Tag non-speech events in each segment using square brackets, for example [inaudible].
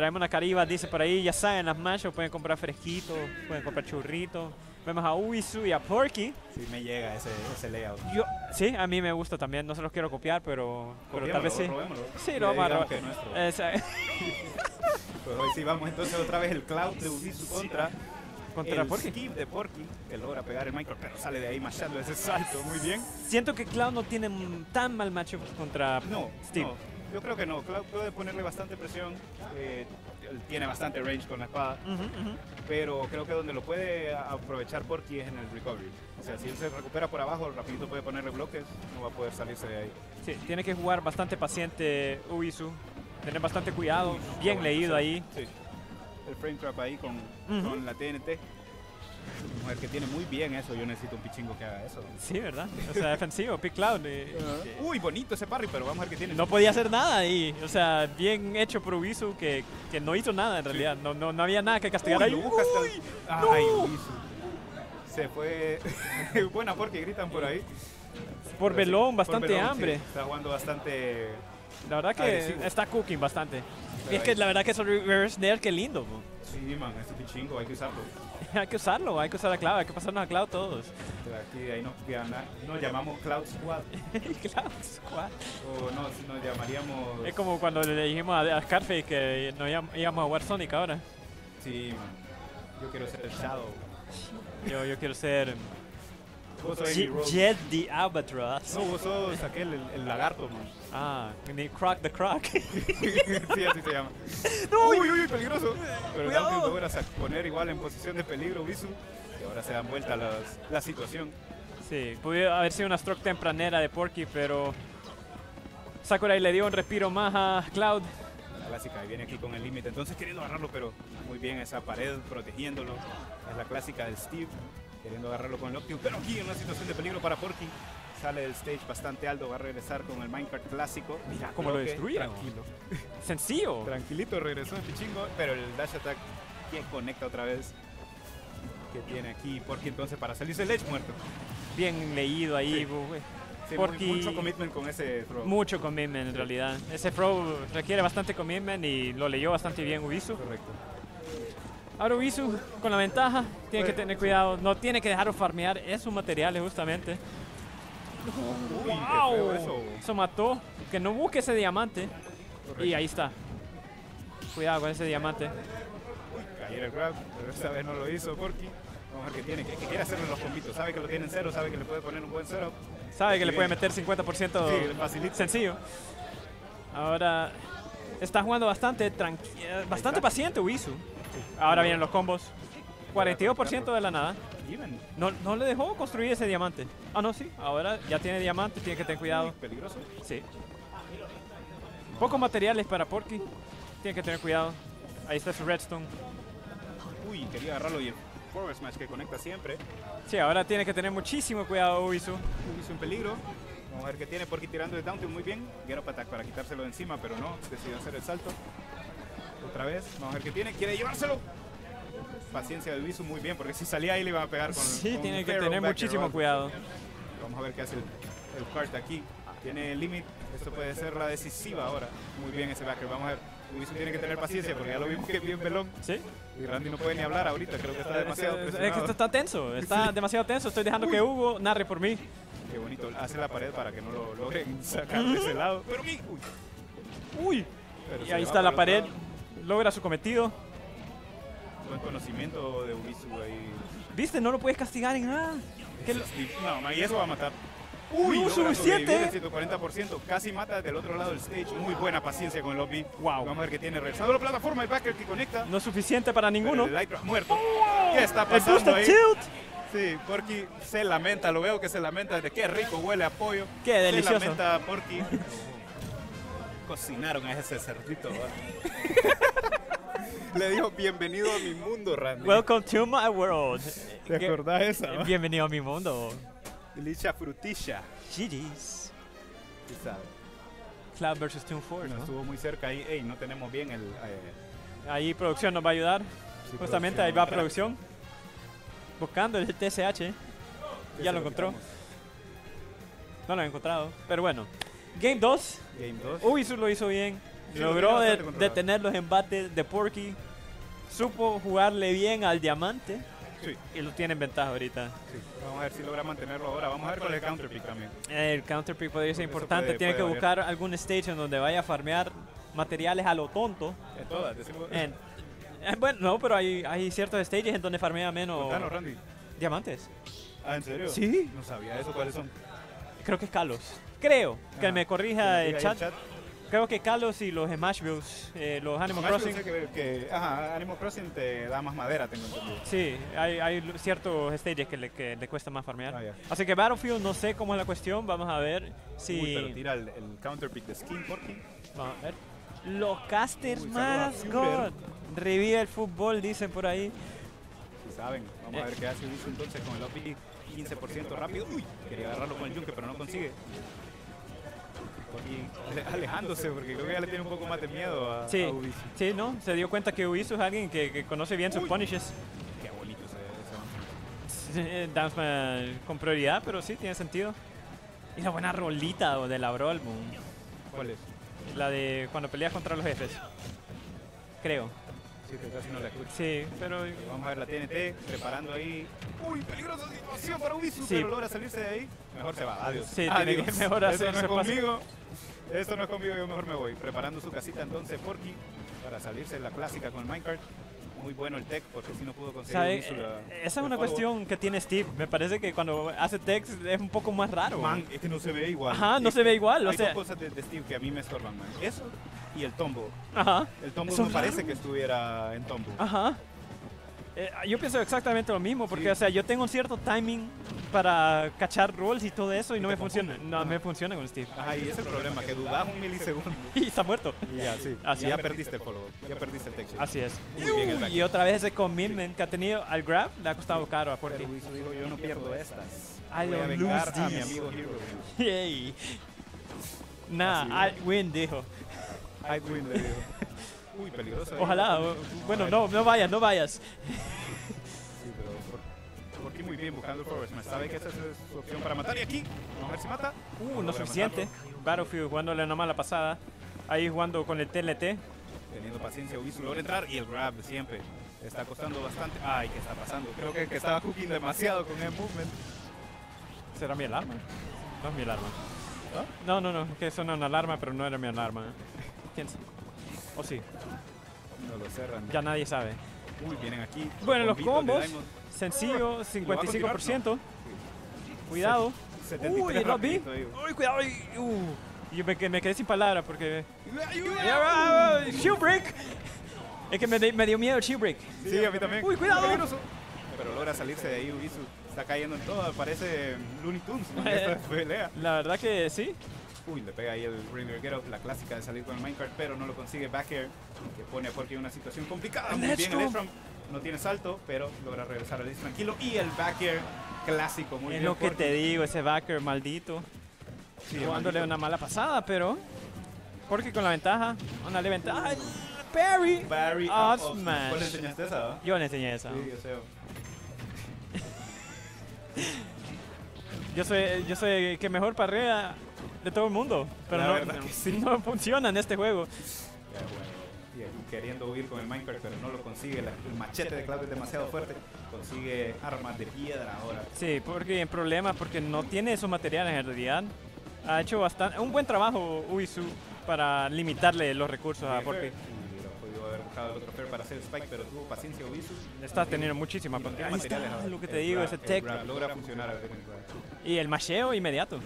Traemos una cariba, dice por ahí, ya saben, las matchups pueden comprar fresquitos, pueden comprar churritos. Vemos a Ubisu y a Porky. Sí, me llega ese, ese layout. Yo, sí, a mí me gusta también, no se los quiero copiar, pero, pero tal vez sí. Robémoslo. Sí, lo vamos a robar. [laughs] [laughs] Pues hoy sí vamos entonces otra vez el Cloud de Ubisu contra, contra el Porky. Skip de Porky, que logra pegar el micro, pero sale de ahí machando ese salto muy bien. Siento que Cloud no tiene tan mal matchup contra No, Steve. no, yo creo que no. Cloud puede ponerle bastante presión, eh, tiene bastante range con la espada, pero creo que donde lo puede aprovechar Porky es en el recovery. O sea, si él se recupera por abajo, rapidito puede ponerle bloques, no va a poder salirse de ahí. Sí, tiene que jugar bastante paciente Ubisu, tener bastante cuidado, bien leído ahí. Sí. El frame trap ahí con, con la TNT. Mujer que tiene muy bien eso, yo necesito un pichingo que haga eso. Sí, ¿verdad? O sea, defensivo, Pick Cloud. eh, eh, Uy, bonito ese parry, pero vamos a ver qué tiene. no podía hacer nada ahí. O sea, bien hecho por Ubisu que, que no hizo nada en realidad. No, no, no había nada que castigar Uy, ahí. hasta- Uy, Ay, no. Ubisu. Se fue. [laughs] Buena porque gritan por ahí. por Pero sí, Belón, por bastante Belón, sí, hambre. está jugando bastante. La verdad que Agresivo. está cooking bastante. Pero Y es que la verdad que eso reverse nair, qué lindo. po. Sí, man, ese pichingo hay que usarlo. [laughs] hay que usarlo, hay que usar a Cloud, hay que pasarnos a Cloud todos. Aquí ahí nos, nos llamamos Cloud Squad. [laughs] Cloud Squad. O nos, nos llamaríamos. Es como cuando le dijimos a, Scarface que nos íbamos- a jugar Sonic ahora. Sí, man. Yo quiero ser el Shadow. Yo, yo quiero ser Jet the Albatross. No, vos sos aquel, el, el lagarto, man. Ah, ni Croc the Croc. [laughs] sí, así se llama. No, uy, uy, uy, peligroso. Pero. Dante logra poner igual en posición de peligro, Bisu. Y ahora se dan vuelta las- la situación. Sí, pudo haber sido una stroke tempranera de Porky, pero Sakurai le dio un respiro más a Cloud. La clásica, viene aquí con el límite. Entonces queriendo agarrarlo, pero muy bien esa pared protegiéndolo. Es la clásica del Steve, queriendo agarrarlo con el Optimus. Pero aquí en una situación de peligro para Porky. Sale del stage bastante alto, va a regresar con el Minecraft clásico. Mira cómo lo destruyeron. Tranquilo. [laughs] Sencillo. Tranquilito, regresó el pichingo, pero el dash attack que conecta otra vez. Que tiene aquí Porky entonces para salirse el edge muerto. Bien leído ahí. Sí. bu- Sí, Porky- mucho commitment con ese throw. Mucho commitment en Sí. realidad. Ese throw requiere bastante commitment y lo leyó bastante bien Ubisu. Correcto. Ahora Ubisu con la ventaja, tiene que tener cuidado, no tiene que dejar farmear esos materiales justamente. Uy, feo eso. Eso mató, que no busque ese diamante. Correcto. Y ahí está. Cuidado con ese diamante. Ayer el grab, pero esta vez no lo hizo Porky. Vamos a ver qué tiene, que, que quiere hacerle los combitos. Sabe que lo tiene en cero, sabe que le puede poner un buen setup. Sabe que le puede meter 50% Sí, sencillo. Ahora está jugando bastante tranqui- eh, bastante paciente Ubisu. Ahora vienen los combos. 42% de la nada. No, no le dejó construir ese diamante. Ah, no, sí. Ahora ya tiene diamante, tiene que tener cuidado. peligroso. Sí. Pocos materiales para Porky. Tiene que tener cuidado. Ahí está su redstone. Uy, quería agarrarlo y el forward smash que conecta siempre. Sí, ahora tiene que tener muchísimo cuidado Ubisu. Hizo un peligro. Vamos a ver qué tiene Porky tirando el down muy bien. Get up attack para quitárselo de encima, pero no. Decidió hacer el salto. Otra vez. Vamos a ver qué tiene. Quiere llevárselo. Paciencia de Ubisu muy bien, porque si salía ahí le iba a pegar con Sí, con tiene que tener muchísimo roll. cuidado. Vamos a ver qué hace el, el aquí. Tiene el limit. Esto puede ser la decisiva ahora. Muy bien ese backer. Vamos a ver. Ubisu tiene que tener paciencia porque ya lo vimos que es bien pelón. ¿Sí? Y Randy no puede ni hablar ahorita. Creo que está demasiado Es- es, que esto está tenso, está demasiado tenso. Estoy dejando que Hugo narre por mí. Qué bonito. Hace la pared para que no lo logren sacar de ese lado. Pero uy, Uy. pero Y ahí está la pared. lado. Logra su cometido. Buen conocimiento de Ubisu ahí. ¿Viste? No lo puedes castigar en nada. ¿Qué lo- No, y eso va a matar. Uy, no suficiente. sobrevivir el 140%. Casi mata del otro lado del stage. Muy buena paciencia con el lobby. Wow. Vamos a ver qué tiene. Regresando la plataforma, el backer que conecta. No es suficiente para ninguno. El Light muerto. ¿Qué está pasando ahí? Tilt. Sí, Porky se lamenta, lo veo que se lamenta de qué rico huele a pollo. Qué delicioso. Se lamenta Porky. [laughs] Cocinaron a ese cerdito. Le dijo bienvenido a mi mundo, Randy. Welcome to my world. ¿Te ¿Qué- acordás esa? va? Bienvenido a mi mundo. Delicia frutilla. GG's. Sí sabe. Cloud versus Toon Force. No ¿no? estuvo muy cerca ahí. Ey, no tenemos bien el. eh, Ahí producción nos va a ayudar. sí, Justamente ahí va producción. Buscando el TSH. Ya lo encontró. No lo he encontrado. Pero bueno. Game 2. Game 2. Ubisu lo hizo bien. Sí, Logró de- detener los embates de Porky. Supo jugarle bien al diamante Sí, y lo tiene en ventaja ahorita. sí. Vamos a ver si logra mantenerlo ahora. Vamos a ver con el counter pick también. El counter pick podría ser importante. puede- Tiene puede que variar. buscar algún stage en donde vaya a farmear materiales a lo tonto. En todas. En- eh, bueno, no, pero hay, hay ciertos stages en donde farmea menos Contanos, Randy. diamantes. Ah, ¿en serio? Sí. No sabía eso. ¿Cuáles son? Creo que es Kalos. Creo. Que Ajá. me corrija el diga ahí chat. Creo que Kalos y los Smash Bros. eh, los Animal Smash Crossing. Que, que, ajá, Animal Crossing te da más madera, tengo entendido. Sí, hay, hay ciertos stages que le, que le cuesta más farmear. Ah, ya. Así que Battlefield no sé cómo es la cuestión. Vamos a ver si. Uy, pero tira el, el counter pick de skin, Porky. Vamos a ver. Los casters Uy, más God. Revive el fútbol, dicen por ahí. Si saben. Vamos Eh. a ver qué hace Ubisoft entonces con el OP 15% rápido. Uy, quería agarrarlo con el yunque, pero no consigue. Alejándose porque creo que ya le tiene un poco más de miedo a, Sí, a Ubisoft. sí, ¿no? Se dio cuenta que Ubisoft es alguien que, que conoce bien sus punishes. Qué bonito ese, ese Sí, Danceman con prioridad, pero sí, tiene sentido. Y la buena rolita de la Boom. ¿Cuál es? La de cuando peleas contra los jefes. Creo. Sí, que casi no la escucho. Sí, pero Vamos a ver la TNT preparando ahí. Uy, peligrosa situación para Ubisoft, Sí. pero logra salirse de ahí. Mejor se va. Adiós. Sí, Adiós. mejor hacerse paso. Esto no es conmigo, yo mejor me voy. Preparando su casita entonces Porky para salirse de la clásica con Minecraft. Muy bueno el tech porque si no pudo conseguir la- esa es el una cuestión que tiene Steve. Me parece que cuando hace text es un poco más raro. Man, es que no se ve igual. Ajá, no Es se ve igual, o Hay sea- dos cosas de, de Steve que a mí me estorban, man. Eso y el tombo. Ajá. El tombo no parece que estuviera en tombo. Ajá. Eh, yo pienso exactamente lo mismo, porque Sí. o sea, yo tengo un cierto timing para cachar rolls y todo eso y Y no me funciona. No Ajá. me funciona con Steve. Ajá, y ese es el problema, que dudas un milisegundo. [laughs] Y está muerto. Y [laughs] ya, sí. Así y ya es. perdiste el follow. Ya perdiste el texture. Así es. Muy bien el y otra vez ese commitment que ha tenido al grab le ha costado caro a Ubisoft dijo, yo no pierdo estas. I Voy a don't vengar lose a mi amigo Hero. [laughs] Yay. Nah, I win, dijo. I win, le dijo. Uy, peligroso. Ojalá. Bueno, no, no vayas, no vayas. Sí, pero por, por aquí muy bien buscando el forward smash. Sabe que esa es su opción para matar. Y aquí, vamos a ver si mata. Uh, no logra suficiente. Battlefield jugándole una mala pasada. Ahí jugando con el TLT. Teniendo paciencia, Ubisoft logra entrar. Y el grab siempre. Está costando bastante. Ay, ¿qué está pasando? Creo que, que estaba cooking demasiado con el movement. ¿Será mi alarma? No es mi alarma. ¿Ah? No, no, no, que suena una alarma, pero no era mi alarma. ¿Quién sabe? O sí, No lo cerran. ya nadie sabe. Uy, vienen aquí. Bueno, los combos. Sencillo, 55%. Sí. Cuidado. 73 Uy, rapidito ahí. Uy, cuidado. Uh. Yo me, me quedé sin palabra porque... ¡Ayuda! ¡Shield break! Es que me, me dio miedo el shield break. Sí, a mí también. Uy, cuidado. Pero logra salirse de ahí, Ubisoft. Está cayendo en todo, parece Looney Tunes en [laughs] esta pelea. La verdad que sí. Uy, le pega ahí el Ringer Get Up, la clásica de salir con el Minecraft, pero no lo consigue back air, que pone a Porky en una situación complicada. Muy bien, el no tiene salto, pero logra regresar al Ace tranquilo. Y el back air clásico, muy es bien. lo que Porky. te digo, ese backer maldito. Sí, jugándole una mala pasada, pero... Porque con la ventaja, una leve ventaja. ¡Ay, Perry! Barry Ah, up. smash. ¿Cuál le enseñaste esa? ah? Yo le enseñé esa. Sí, yo sé. [laughs] Yo soy, yo soy el que mejor parrea de todo el mundo. Pero La no, sí. [laughs] no funciona en este juego. Bueno. Queriendo huir con el Minecraft, pero no lo consigue. El machete de Cloud es demasiado fuerte. Consigue armas de piedra ahora. Sí, porque en problemas porque no tiene esos materiales en realidad. Ha hecho bastante, un buen trabajo Ubisu para limitarle los recursos a Porky. El otro Fair para hacer Spike, pero tuvo paciencia Ubisu. Está teniendo muchísima tiene Ahí está, lo que te El digo, ese tech. logra funcionar. Y el macheo inmediato.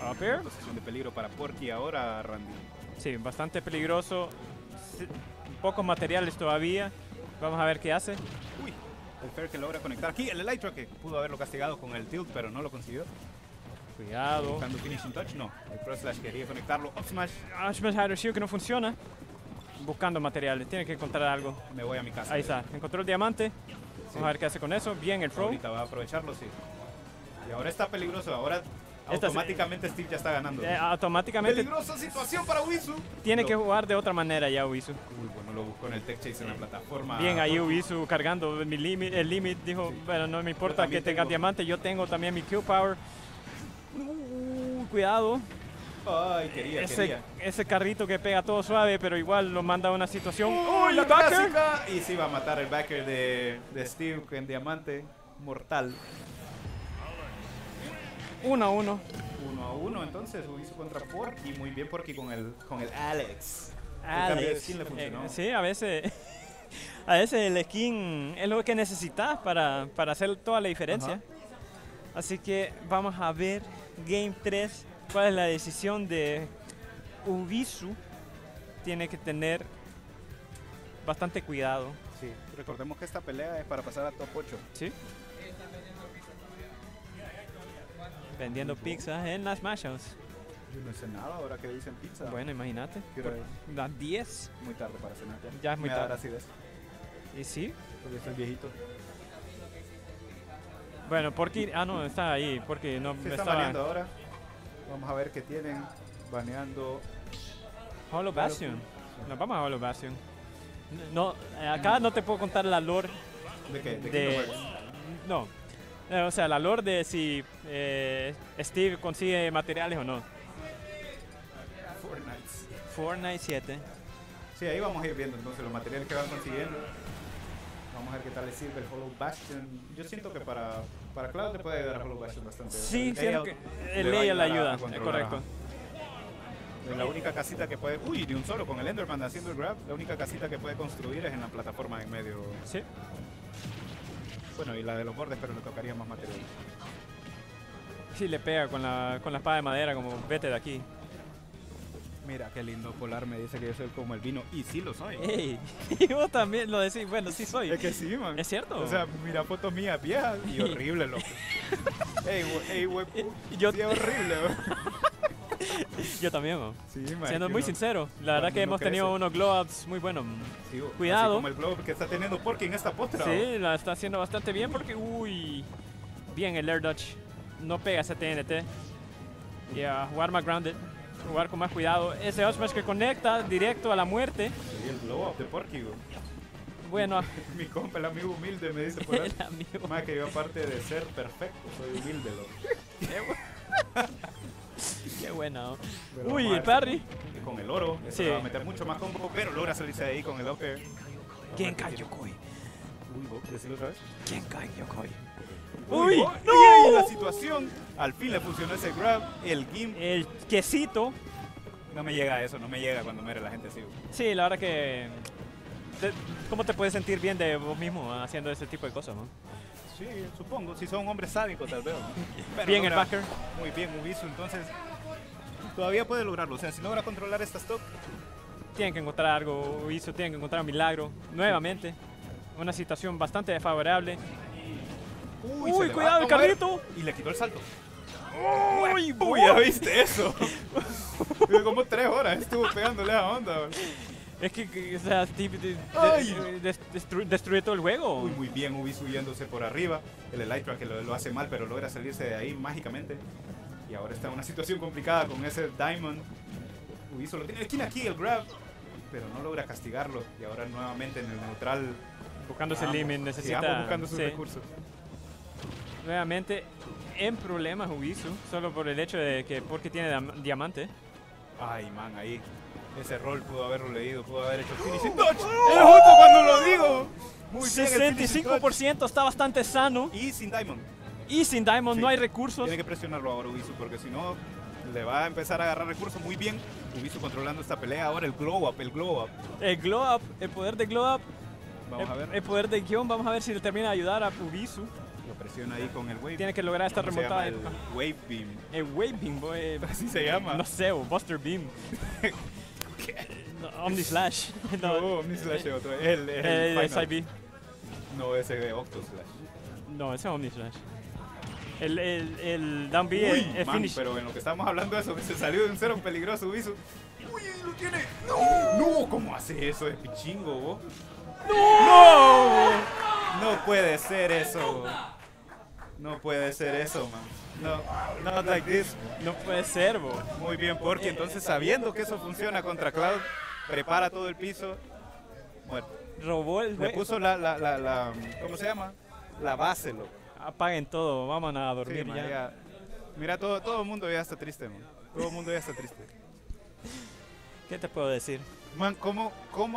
Up air. Posición de peligro para Porky ahora, Randy. Sí, bastante peligroso. Pocos materiales todavía. Vamos a ver qué hace. Uy, el Fair que logra conectar aquí. El Elytra que pudo haberlo castigado con el tilt, pero no lo consiguió. Cuidado. Buscando finishing touch, no. El Cross Slash quería conectarlo. Up smash. Ashmash Hydro Shield que no funciona. Buscando materiales. Tiene que encontrar algo. Me voy a mi casa. Ahí está. Encontró el diamante. Sí. Vamos a ver qué hace con eso. Bien el throw. Ahorita va a aprovecharlo, sí. Y ahora está peligroso. Ahora Esta- automáticamente Steve ya está ganando. Eh, automáticamente Peligrosa situación para Wisu. tiene que jugar de otra manera ya Ubisu. Uy, bueno, lo buscó en el Tech Chase en la plataforma. Bien ahí Ubisu cargando mi limit, el limit. Dijo, bueno, no me importa que tenga diamante. Yo tengo también mi kill power. Uh, cuidado. Ay, quería, Ese, quería. ese carrito que pega todo suave, pero igual lo manda a una situación. ¡Uy, la el backer! clásica! Y sí va a matar el backer de, de Steve en diamante. Mortal. Uno a uno. Uno a uno, entonces hizo contra Porky. Muy bien, Porky con el, con el Alex. El Alex. skin le. Eh, sí, a veces. [laughs] A veces el skin es lo que necesitas para, para hacer toda la diferencia. Ajá. Así que vamos a ver Game 3. ¿Cuál es la decisión de Ubisu? Tiene que tener bastante cuidado. Sí, recordemos que esta pelea es para pasar a top 8. ¿Sí? Vendiendo pizzas en las Mashows. Yo no sé nada ahora que dicen pizza. Bueno, imagínate. Las 10. muy tarde para cenar. Ya es muy Me tarde. acidez, ¿Y sí? porque soy viejito. Bueno, porque... Ah, no, está ahí. Porque no Se está estaba... baneando ahora. Vamos a ver qué tienen. Baneando. Hollow Bastion. Nos vamos a Hollow Bastion. No, eh, acá no te puedo contar la lore ¿De qué? ¿De, de... No. Eh, O sea, la lore de si eh, Steve consigue materiales o no. Fortnite. Fortnite 7. Sí, ahí vamos a ir viendo entonces los materiales que van consiguiendo. Vamos a ver qué tal le sirve el Hollow Bastion. Yo siento que para, para Cloud le puede ayudar a Hollow Bastion bastante. Sí, El siento que el layout le ayuda, es correcto. La única casita que puede... Uy, de un solo con el Enderman haciendo el grab. La única casita que puede construir es en la plataforma en medio. Sí. Bueno, y la de los bordes, pero le tocaría más material. Sí, le pega con la, con la espada de madera como vete de aquí. Mira, qué lindo Polar me dice que yo soy como el vino. Y sí lo soy. ¡Ey! [laughs] Y vos también lo decís. Bueno, sí soy. Es que sí, man. ¿Es cierto? O sea, mira fotos mías viejas y [laughs] horrible, loco. ey, ey, we- Y [laughs] yo, sí, horrible, bro. [laughs] yo también, man. Sí, man. Siendo muy uno- sincero, la verdad que hemos tenido unos glow-ups muy buenos. Sí, Cuidado. como el globo que está teniendo Porky en esta postra. Sí, la está haciendo bastante bien porque, uy, bien el Air Dodge. No pega ese TNT. Y a jugar más grounded, jugar con más cuidado. Ese up smash que conecta directo a la muerte. Sí, el glow up de Porky, bro. Bueno, [laughs] Mi compa, el amigo humilde, me dice [laughs] el amigo. Más que yo aparte de ser perfecto, soy humilde, loco. [laughs] Qué bueno. Pero Uy, el parry. Con el oro, eso Sí. le va a meter mucho más combo, pero logra salirse de ahí con el upper. Genkai Yokoi. Uy, ¿vos? decilo otra vez. Genkai Yokoi. Uy, Uy, no. y la situación. Al fin le funcionó ese grab. El gimp. El quesito. No me llega a eso, no me llega cuando muere la gente así. Sí, la verdad que... ¿Cómo te puedes sentir bien de vos mismo haciendo ese tipo de cosas, no? Sí, supongo. Si son hombres sádicos, tal vez. [laughs] Bien el backer. Muy bien, Ubisu. Entonces, todavía puede lograrlo. O sea, si logra controlar esta stock, Tienen que encontrar algo, hizo, tienen que encontrar un milagro. Nuevamente, una situación bastante desfavorable. Uy, Uy, cuidado el carrito. Y le quitó el salto. Uy, Uy, ¿ya viste eso? [laughs] Como tres horas estuvo pegándole a onda. bro. Es que, o sea, Steve de- de- destru- destruye todo el juego. Uy, muy bien, Ubisu yéndose por arriba. El Elytra que lo, lo hace mal, pero logra salirse de ahí mágicamente. Y ahora está en una situación complicada con ese Diamond. Ubisu lo tiene esquina aquí, el grab. Pero no logra castigarlo. Y ahora nuevamente en el neutral. Buscando ese sí, necesita. buscando sus sí. recursos. Nuevamente, en problemas Ubisu, solo por el hecho de que porque tiene diamante. Ay, man, ahí. Ese rol pudo haberlo leído, pudo haber hecho finishing dodge. ¡Es justo cuando lo digo! Muy bien. 65% está bastante sano. Y sin Diamond. Y sin Diamond Sí. no hay recursos. Tiene que presionarlo ahora Ubisu porque si no le va a empezar a agarrar recursos muy bien. Ubisu controlando esta pelea. Ahora el glow up, el glow up. El glow up, el poder de glow up, Vamos el, a ver. el poder de guion, vamos a ver si le termina de ayudar a Ubisu. Lo presiona ahí con el wave. Tiene que lograr esta ¿Cómo se remontada. El wave beam. El Wave Beam, boy. [laughs] Así se llama. No sé, o Buster Beam. [laughs] No, Omni Slash. [laughs] No, No, Omni Slash es otro. El, el, el, final. SIB. No, ese de Octo Slash. No, ese es Omni Slash. El, el, el Down B Uy, es, man, finish. pero en lo que estamos hablando de eso, que se salió de un cero peligroso Ubisu. Uy, lo tiene. No, no, ¿cómo hace eso de pichingo, vos? No, no puede ser eso. No puede ser eso, man. No, not like this. No puede ser, bo. Muy bien, porque entonces sabiendo que eso funciona contra Cloud, prepara todo el piso. Bueno, Robó el le puso la, la, la, la- ¿cómo se llama? La base, loco. Apaguen todo, vamos a Sí, dormir ya. ya. Mira, todo, todo el mundo ya está triste, man. Todo el mundo ya está triste. ¿Qué te puedo decir? Man, ¿cómo, cómo